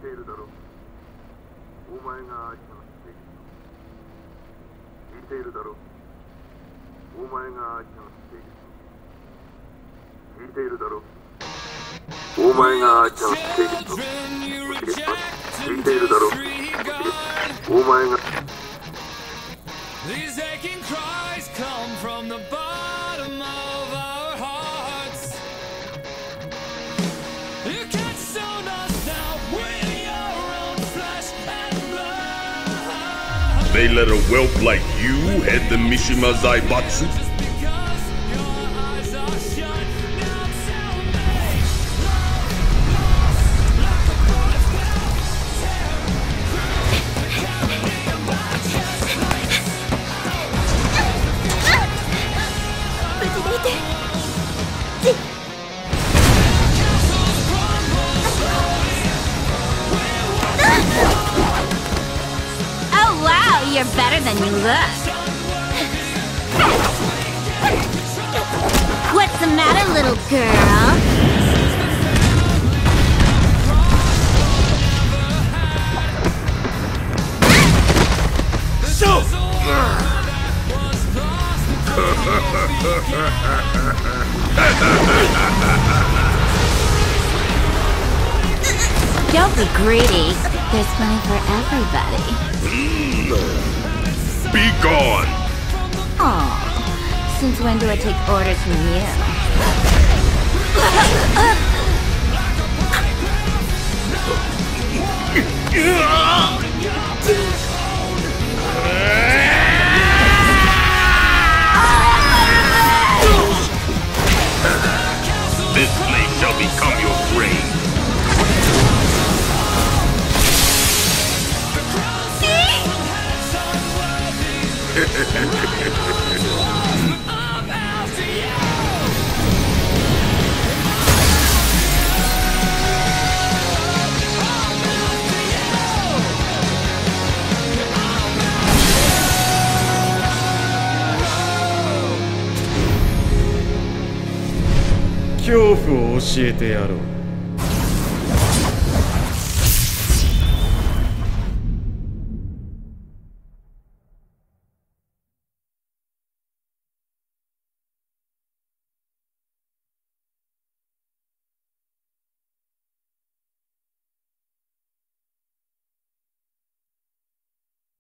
している。だろ。うお前が愛の正義聞いているだろ。うお前が愛の正と聞いているだろ。うお前が愛の正義と聞いているだろ。うお前が。They let a whelp like you head the Mishima Zaibatsu? You're better than you look. What's the matter, little girl? Don't be greedy. There's plenty for everybody. Gone! Aw, since when do I take orders from you? This place shall become Kyofu を教えてやろう。